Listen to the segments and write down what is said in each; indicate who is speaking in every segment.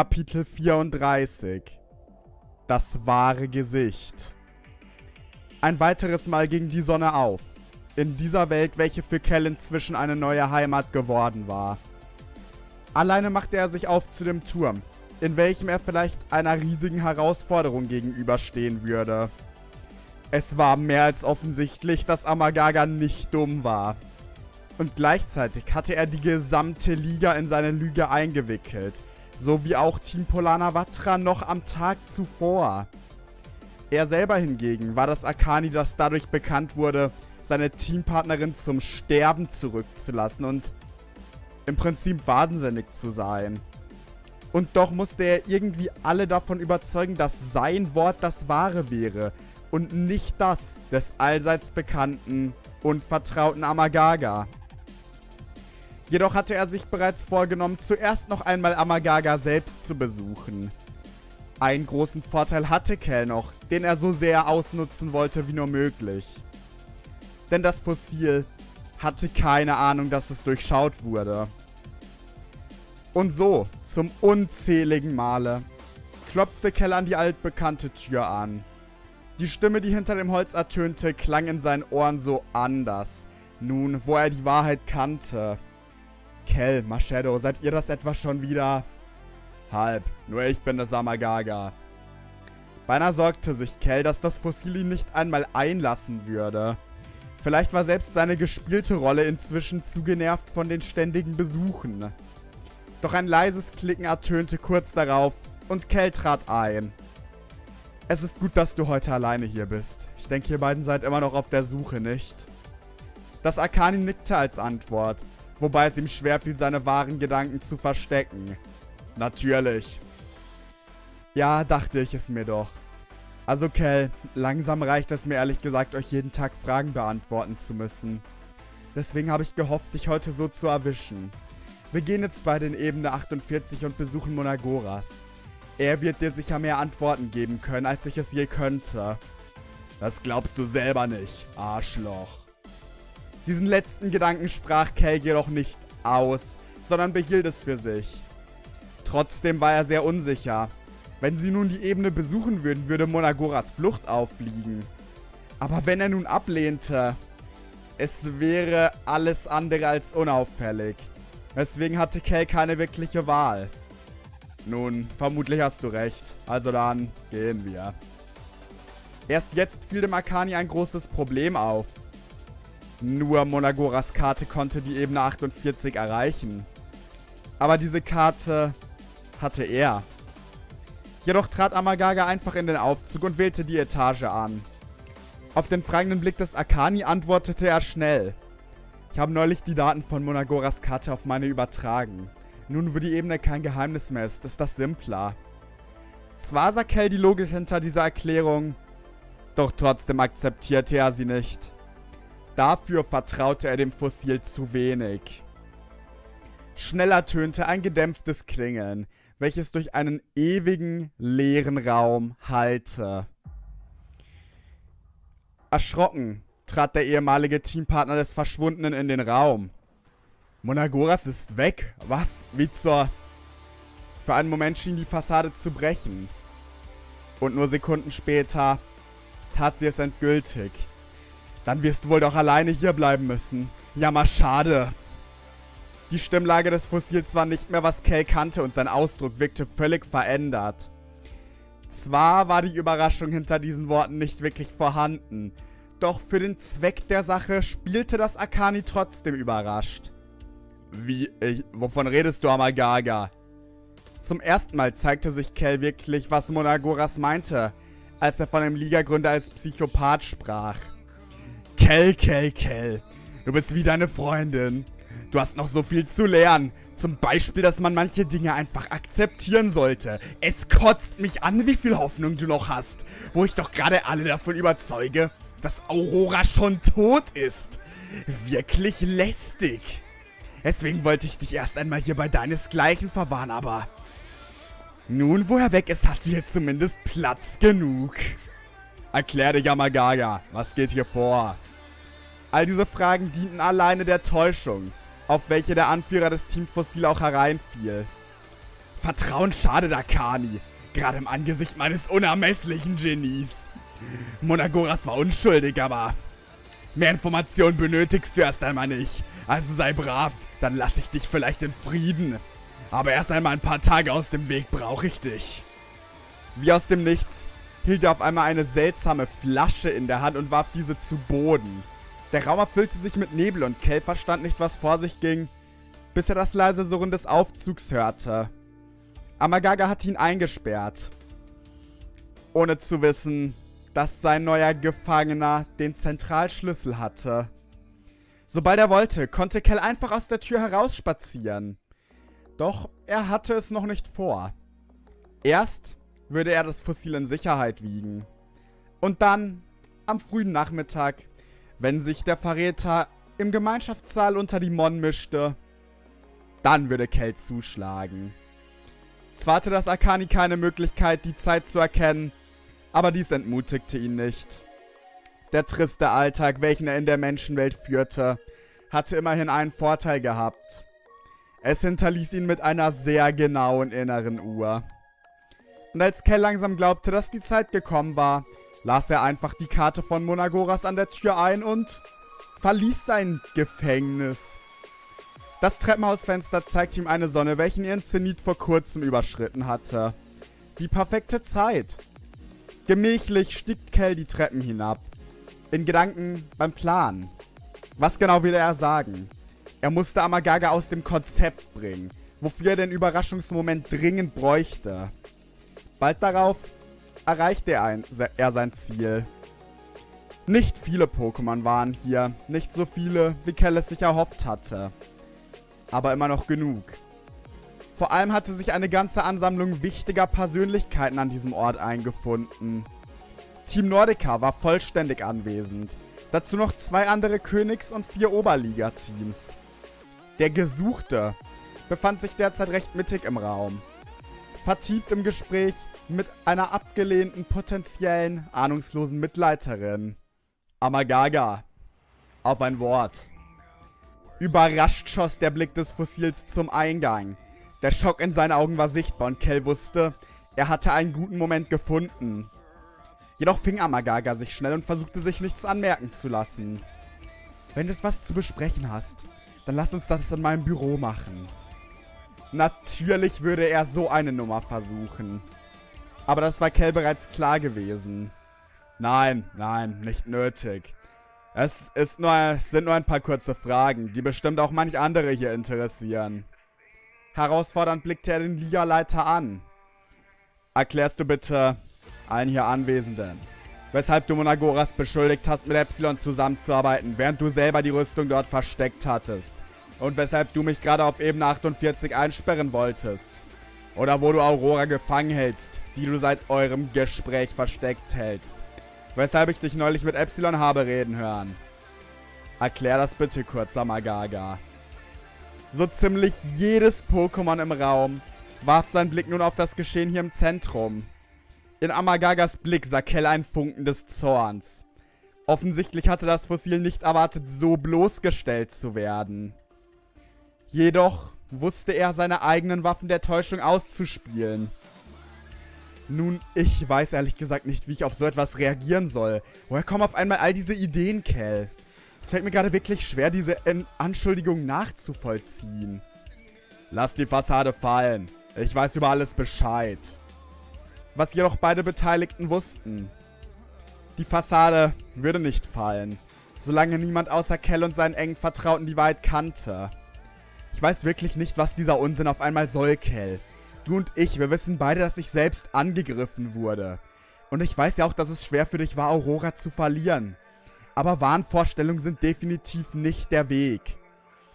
Speaker 1: Kapitel 34 Das wahre Gesicht Ein weiteres Mal ging die Sonne auf. In dieser Welt, welche für Kell inzwischen eine neue Heimat geworden war. Alleine machte er sich auf zu dem Turm, in welchem er vielleicht einer riesigen Herausforderung gegenüberstehen würde. Es war mehr als offensichtlich, dass Amagaga nicht dumm war. Und gleichzeitig hatte er die gesamte Liga in seine Lüge eingewickelt – so wie auch Team Polana Vatra noch am Tag zuvor. Er selber hingegen war das Akani, das dadurch bekannt wurde, seine Teampartnerin zum Sterben zurückzulassen und im Prinzip wahnsinnig zu sein. Und doch musste er irgendwie alle davon überzeugen, dass sein Wort das wahre wäre und nicht das des allseits bekannten und vertrauten Amagaga. Jedoch hatte er sich bereits vorgenommen, zuerst noch einmal Amagaga selbst zu besuchen. Einen großen Vorteil hatte Kel noch, den er so sehr ausnutzen wollte wie nur möglich. Denn das Fossil hatte keine Ahnung, dass es durchschaut wurde. Und so, zum unzähligen Male, klopfte Kel an die altbekannte Tür an. Die Stimme, die hinter dem Holz ertönte, klang in seinen Ohren so anders. Nun, wo er die Wahrheit kannte. Kel, Machado, seid ihr das etwa schon wieder? Halb, nur ich bin das Amagaga. Beinahe sorgte sich Kel, dass das Fossil ihn nicht einmal einlassen würde. Vielleicht war selbst seine gespielte Rolle inzwischen zu genervt von den ständigen Besuchen. Doch ein leises Klicken ertönte kurz darauf und Kel trat ein. Es ist gut, dass du heute alleine hier bist. Ich denke, ihr beiden seid immer noch auf der Suche, nicht? Das Akani nickte als Antwort wobei es ihm schwerfiel, seine wahren Gedanken zu verstecken. Natürlich. Ja, dachte ich es mir doch. Also Kel, langsam reicht es mir ehrlich gesagt, euch jeden Tag Fragen beantworten zu müssen. Deswegen habe ich gehofft, dich heute so zu erwischen. Wir gehen jetzt bei den Ebene 48 und besuchen Monagoras. Er wird dir sicher mehr Antworten geben können, als ich es je könnte. Das glaubst du selber nicht, Arschloch. Diesen letzten Gedanken sprach Kel jedoch nicht aus, sondern behielt es für sich. Trotzdem war er sehr unsicher. Wenn sie nun die Ebene besuchen würden, würde Monagoras Flucht auffliegen. Aber wenn er nun ablehnte, es wäre alles andere als unauffällig. Deswegen hatte Kel keine wirkliche Wahl. Nun, vermutlich hast du recht. Also dann, gehen wir. Erst jetzt fiel dem Akani ein großes Problem auf. Nur Monagoras Karte konnte die Ebene 48 erreichen. Aber diese Karte hatte er. Jedoch trat Amagaga einfach in den Aufzug und wählte die Etage an. Auf den fragenden Blick des Akani antwortete er schnell. Ich habe neulich die Daten von Monagoras Karte auf meine übertragen. Nun, wo die Ebene kein Geheimnis mehr ist, ist das simpler. Zwar sah Kell die Logik hinter dieser Erklärung, doch trotzdem akzeptierte er sie nicht. Dafür vertraute er dem Fossil zu wenig. Schneller tönte ein gedämpftes Klingeln, welches durch einen ewigen, leeren Raum hallte. Erschrocken trat der ehemalige Teampartner des Verschwundenen in den Raum. Monagoras ist weg? Was? Wie zur... Für einen Moment schien die Fassade zu brechen. Und nur Sekunden später tat sie es endgültig. Dann wirst du wohl doch alleine hier bleiben müssen. Ja, mal schade. Die Stimmlage des Fossils war nicht mehr, was Kel kannte und sein Ausdruck wirkte völlig verändert. Zwar war die Überraschung hinter diesen Worten nicht wirklich vorhanden, doch für den Zweck der Sache spielte das Akani trotzdem überrascht. Wie, ich, wovon redest du, Amagaga? Zum ersten Mal zeigte sich Kel wirklich, was Monagoras meinte, als er von dem Ligagründer als Psychopath sprach. Kell, Kell, Kell. Du bist wie deine Freundin. Du hast noch so viel zu lernen. Zum Beispiel, dass man manche Dinge einfach akzeptieren sollte. Es kotzt mich an, wie viel Hoffnung du noch hast. Wo ich doch gerade alle davon überzeuge, dass Aurora schon tot ist. Wirklich lästig. Deswegen wollte ich dich erst einmal hier bei deinesgleichen verwahren, aber... Nun, wo er weg ist, hast du jetzt zumindest Platz genug. Erklär dich, Amagaga. Was geht hier vor? All diese Fragen dienten alleine der Täuschung, auf welche der Anführer des Team Fossil auch hereinfiel. Vertrauen schadet Akani, gerade im Angesicht meines unermesslichen Genies. Monagoras war unschuldig, aber mehr Informationen benötigst du erst einmal nicht. Also sei brav, dann lass ich dich vielleicht in Frieden. Aber erst einmal ein paar Tage aus dem Weg brauche ich dich. Wie aus dem Nichts hielt er auf einmal eine seltsame Flasche in der Hand und warf diese zu Boden. Der Raum erfüllte sich mit Nebel und Kel verstand nicht, was vor sich ging, bis er das leise Surren des Aufzugs hörte. Amagaga hatte ihn eingesperrt, ohne zu wissen, dass sein neuer Gefangener den Zentralschlüssel hatte. Sobald er wollte, konnte Kel einfach aus der Tür herausspazieren. Doch er hatte es noch nicht vor. Erst würde er das Fossil in Sicherheit wiegen. Und dann, am frühen Nachmittag, wenn sich der Verräter im Gemeinschaftssaal unter die Mon mischte, dann würde Kel zuschlagen. Zwar hatte das Akani keine Möglichkeit, die Zeit zu erkennen, aber dies entmutigte ihn nicht. Der triste Alltag, welchen er in der Menschenwelt führte, hatte immerhin einen Vorteil gehabt. Es hinterließ ihn mit einer sehr genauen inneren Uhr. Und als Kell langsam glaubte, dass die Zeit gekommen war, las er einfach die Karte von Monagoras an der Tür ein und verließ sein Gefängnis. Das Treppenhausfenster zeigte ihm eine Sonne, welchen ihren Zenit vor kurzem überschritten hatte. Die perfekte Zeit. Gemächlich stieg Kell die Treppen hinab. In Gedanken beim Plan. Was genau will er sagen? Er musste Amagaga aus dem Konzept bringen, wofür er den Überraschungsmoment dringend bräuchte. Bald darauf erreichte er, ein, er sein Ziel. Nicht viele Pokémon waren hier, nicht so viele, wie Kell es sich erhofft hatte. Aber immer noch genug. Vor allem hatte sich eine ganze Ansammlung wichtiger Persönlichkeiten an diesem Ort eingefunden. Team Nordica war vollständig anwesend. Dazu noch zwei andere Königs- und vier Oberliga-Teams. Der Gesuchte befand sich derzeit recht mittig im Raum. Vertieft im Gespräch mit einer abgelehnten, potenziellen, ahnungslosen Mitleiterin. Amagaga. Auf ein Wort. Überrascht schoss der Blick des Fossils zum Eingang. Der Schock in seinen Augen war sichtbar und Kell wusste, er hatte einen guten Moment gefunden. Jedoch fing Amagaga sich schnell und versuchte sich nichts anmerken zu lassen. Wenn du etwas zu besprechen hast, dann lass uns das in meinem Büro machen. Natürlich würde er so eine Nummer versuchen. Aber das war Kell bereits klar gewesen. Nein, nein, nicht nötig. Es, ist nur, es sind nur ein paar kurze Fragen, die bestimmt auch manch andere hier interessieren. Herausfordernd blickte er den Liga-Leiter an. Erklärst du bitte allen hier Anwesenden, weshalb du Monagoras beschuldigt hast, mit Epsilon zusammenzuarbeiten, während du selber die Rüstung dort versteckt hattest. Und weshalb du mich gerade auf Ebene 48 einsperren wolltest. Oder wo du Aurora gefangen hältst, die du seit eurem Gespräch versteckt hältst. Weshalb ich dich neulich mit Epsilon habe reden hören. Erklär das bitte kurz, Samagaga. So ziemlich jedes Pokémon im Raum warf seinen Blick nun auf das Geschehen hier im Zentrum. In Amagagas Blick sah Kell ein Funken des Zorns. Offensichtlich hatte das Fossil nicht erwartet, so bloßgestellt zu werden. Jedoch wusste er, seine eigenen Waffen der Täuschung auszuspielen. Nun, ich weiß ehrlich gesagt nicht, wie ich auf so etwas reagieren soll. Woher kommen auf einmal all diese Ideen, Kel? Es fällt mir gerade wirklich schwer, diese Anschuldigung nachzuvollziehen. Lass die Fassade fallen. Ich weiß über alles Bescheid. Was jedoch beide Beteiligten wussten. Die Fassade würde nicht fallen, solange niemand außer Kel und seinen engen Vertrauten die Wahrheit kannte. Ich weiß wirklich nicht, was dieser Unsinn auf einmal soll, Kell. Du und ich, wir wissen beide, dass ich selbst angegriffen wurde. Und ich weiß ja auch, dass es schwer für dich war, Aurora zu verlieren. Aber Wahnvorstellungen sind definitiv nicht der Weg.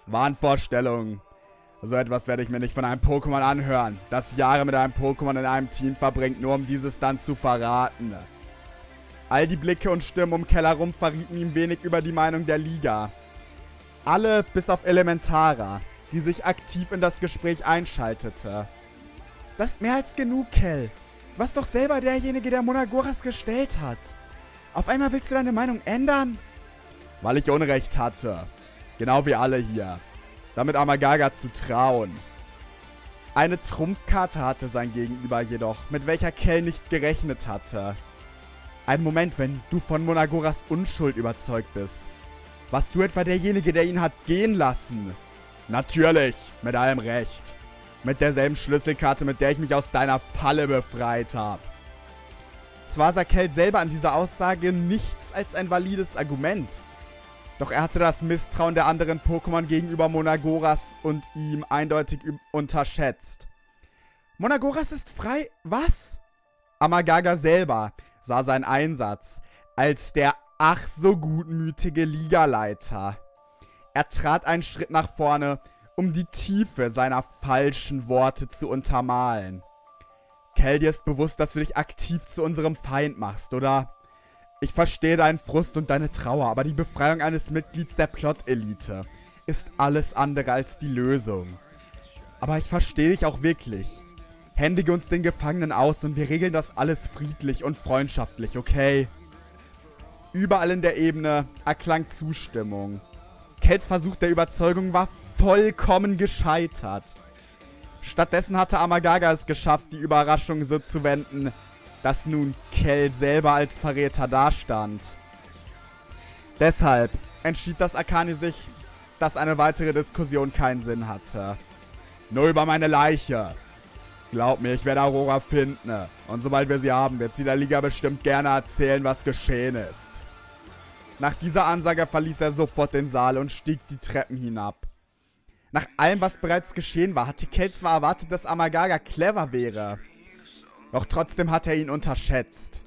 Speaker 1: Wahnvorstellungen. So etwas werde ich mir nicht von einem Pokémon anhören, das Jahre mit einem Pokémon in einem Team verbringt, nur um dieses dann zu verraten. All die Blicke und Stimmen um Keller rum verrieten ihm wenig über die Meinung der Liga. Alle bis auf Elementara die sich aktiv in das Gespräch einschaltete. Das ist mehr als genug, Kel. Du warst doch selber derjenige, der Monagoras gestellt hat. Auf einmal willst du deine Meinung ändern? Weil ich Unrecht hatte. Genau wie alle hier. Damit Amagaga zu trauen. Eine Trumpfkarte hatte sein Gegenüber jedoch, mit welcher Kell nicht gerechnet hatte. Ein Moment, wenn du von Monagoras Unschuld überzeugt bist. Warst du etwa derjenige, der ihn hat gehen lassen? Natürlich, mit allem Recht. Mit derselben Schlüsselkarte, mit der ich mich aus deiner Falle befreit habe. Zwar sah selber an dieser Aussage nichts als ein valides Argument. Doch er hatte das Misstrauen der anderen Pokémon gegenüber Monagoras und ihm eindeutig unterschätzt. Monagoras ist frei? Was? Amagaga selber sah seinen Einsatz als der ach so gutmütige Ligaleiter. Er trat einen Schritt nach vorne um die Tiefe seiner falschen Worte zu untermalen. Kel, dir ist bewusst, dass du dich aktiv zu unserem Feind machst, oder? Ich verstehe deinen Frust und deine Trauer, aber die Befreiung eines Mitglieds der Plot-Elite ist alles andere als die Lösung. Aber ich verstehe dich auch wirklich. Händige uns den Gefangenen aus und wir regeln das alles friedlich und freundschaftlich, okay? Überall in der Ebene erklang Zustimmung. Kels Versuch der Überzeugung war vollkommen gescheitert. Stattdessen hatte Amagaga es geschafft, die Überraschung so zu wenden, dass nun Kell selber als Verräter dastand. Deshalb entschied das Akani sich, dass eine weitere Diskussion keinen Sinn hatte. Nur über meine Leiche. Glaub mir, ich werde Aurora finden. Und sobald wir sie haben, wird sie der Liga bestimmt gerne erzählen, was geschehen ist. Nach dieser Ansage verließ er sofort den Saal und stieg die Treppen hinab. Nach allem, was bereits geschehen war, hatte Kel zwar erwartet, dass Amagaga clever wäre. Doch trotzdem hatte er ihn unterschätzt.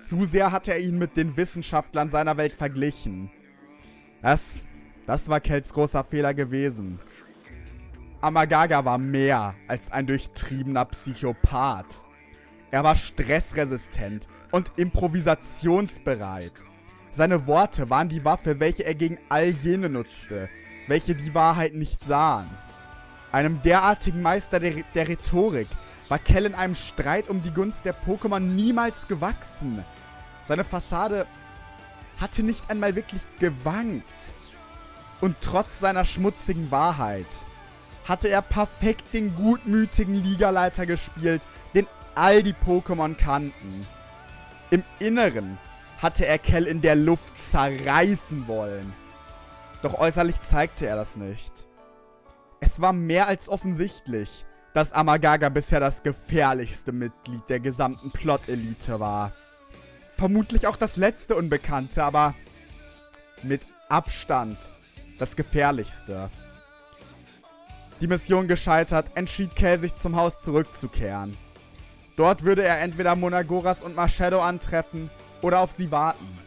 Speaker 1: Zu sehr hatte er ihn mit den Wissenschaftlern seiner Welt verglichen. Das, das war Kels großer Fehler gewesen. Amagaga war mehr als ein durchtriebener Psychopath. Er war stressresistent und improvisationsbereit. Seine Worte waren die Waffe, welche er gegen all jene nutzte, welche die Wahrheit nicht sahen. Einem derartigen Meister der, der Rhetorik war Kell in einem Streit um die Gunst der Pokémon niemals gewachsen. Seine Fassade hatte nicht einmal wirklich gewankt. Und trotz seiner schmutzigen Wahrheit hatte er perfekt den gutmütigen Ligaleiter gespielt, den all die Pokémon kannten. Im Inneren hatte er Kell in der Luft zerreißen wollen. Doch äußerlich zeigte er das nicht. Es war mehr als offensichtlich, dass Amagaga bisher das gefährlichste Mitglied der gesamten Plot-Elite war. Vermutlich auch das letzte Unbekannte, aber mit Abstand das gefährlichste. Die Mission gescheitert, entschied Kel sich zum Haus zurückzukehren. Dort würde er entweder Monagoras und Marshadow antreffen oder auf sie warten.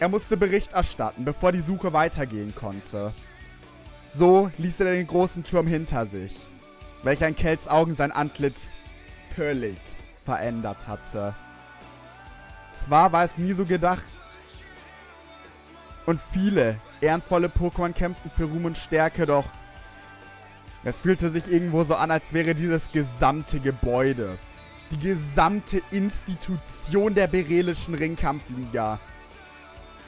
Speaker 1: Er musste Bericht erstatten, bevor die Suche weitergehen konnte. So ließ er den großen Turm hinter sich, welcher in Kells Augen sein Antlitz völlig verändert hatte. Zwar war es nie so gedacht, und viele ehrenvolle Pokémon kämpften für Ruhm und Stärke, doch es fühlte sich irgendwo so an, als wäre dieses gesamte Gebäude, die gesamte Institution der Berelischen Ringkampfliga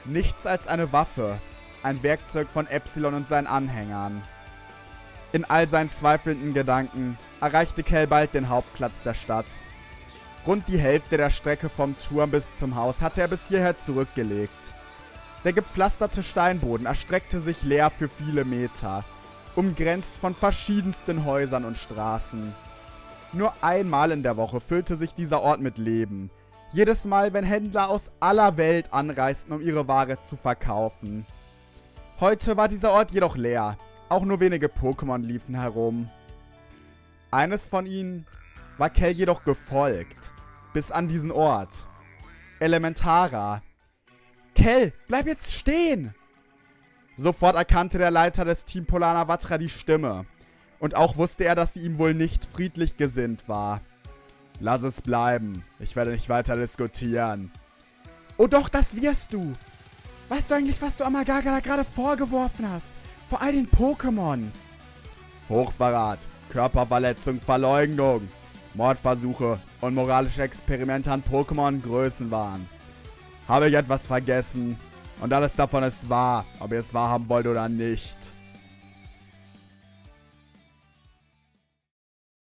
Speaker 1: Nichts als eine Waffe, ein Werkzeug von Epsilon und seinen Anhängern. In all seinen zweifelnden Gedanken erreichte Kell bald den Hauptplatz der Stadt. Rund die Hälfte der Strecke vom Turm bis zum Haus hatte er bis hierher zurückgelegt. Der gepflasterte Steinboden erstreckte sich leer für viele Meter, umgrenzt von verschiedensten Häusern und Straßen. Nur einmal in der Woche füllte sich dieser Ort mit Leben, jedes Mal, wenn Händler aus aller Welt anreisten, um ihre Ware zu verkaufen. Heute war dieser Ort jedoch leer. Auch nur wenige Pokémon liefen herum. Eines von ihnen war Kell jedoch gefolgt. Bis an diesen Ort. Elementara. Kell, bleib jetzt stehen! Sofort erkannte der Leiter des Team Polana Vatra die Stimme. Und auch wusste er, dass sie ihm wohl nicht friedlich gesinnt war. Lass es bleiben. Ich werde nicht weiter diskutieren. Oh doch, das wirst du. Weißt du eigentlich, was du Amagaga da gerade vorgeworfen hast? Vor all den Pokémon. Hochverrat, Körperverletzung, Verleugnung. Mordversuche und moralische Experimente an Pokémon Größen waren. Habe ich etwas vergessen? Und alles davon ist wahr, ob ihr es wahrhaben wollt oder nicht.